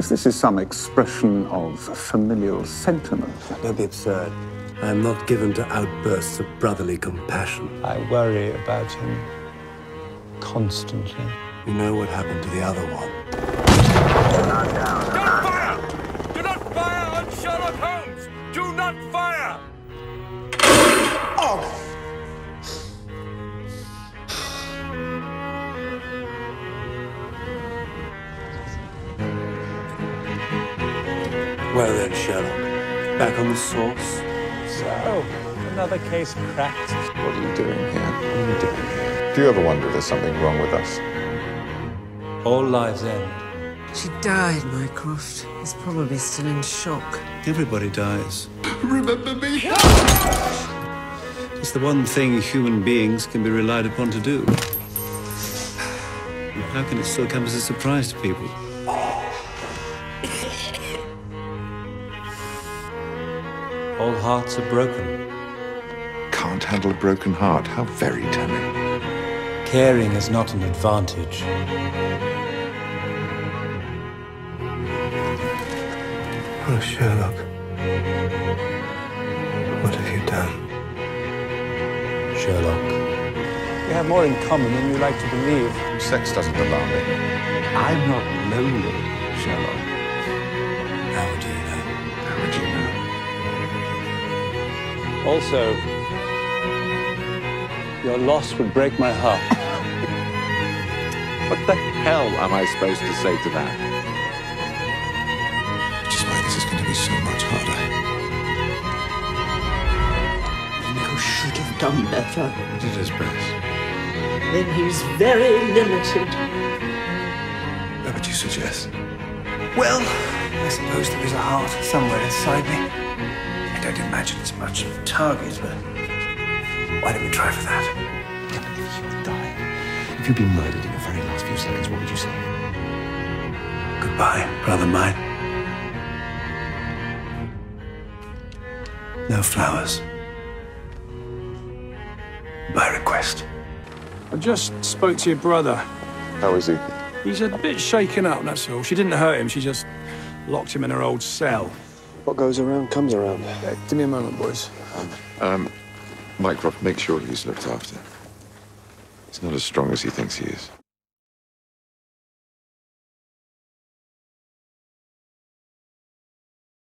If this is some expression of familial sentiment. Don't be absurd. I am not given to outbursts of brotherly compassion. I worry about him constantly. You know what happened to the other one. Don't fire! Do not fire on Sherlock Holmes! Do not fire! Oh! Well then, Sherlock, back on the source. So, another case cracked. What are you doing here? What are you doing here? Do you ever wonder if there's something wrong with us? All lives end. She died, Mycroft. He's probably still in shock. Everybody dies. Remember me? It's the one thing human beings can be relied upon to do. How can it still come as a surprise to people? All hearts are broken. Can't handle a broken heart. How very telling. Caring is not an advantage. Oh, Sherlock. What have you done? Sherlock. We have more in common than you like to believe. Sex doesn't alarm me. I'm not lonely, Sherlock. Also, your loss would break my heart. What the hell am I supposed to say to that? Which is why this is going to be so much harder. You should have done better. He did his best. Then he's very limited. What would you suggest? Well, I suppose there is a heart somewhere inside me. I don't imagine it's much of a target, but why don't we try for that? If you die, if you'd been murdered in the very last few seconds, what would you say? Goodbye, brother mine. No flowers. By request. I just spoke to your brother. How is he? He's a bit shaken up, that's all. She didn't hurt him, she just locked him in her old cell. What goes around comes around. Yeah, give me a moment, boys. Um, Mycroft, make sure he's looked after. He's not as strong as he thinks he is.